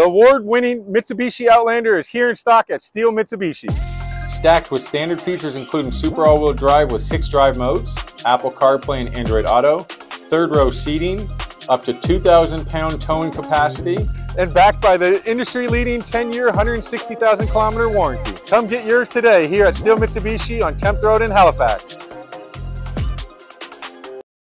The award-winning Mitsubishi Outlander is here in stock at Steele Mitsubishi. Stacked with standard features including super all-wheel drive with six drive modes, Apple CarPlay and Android Auto, third row seating, up to 2,000 pound towing capacity, and backed by the industry-leading 10-year, 160,000 kilometer warranty. Come get yours today here at Steele Mitsubishi on Kempt Road in Halifax.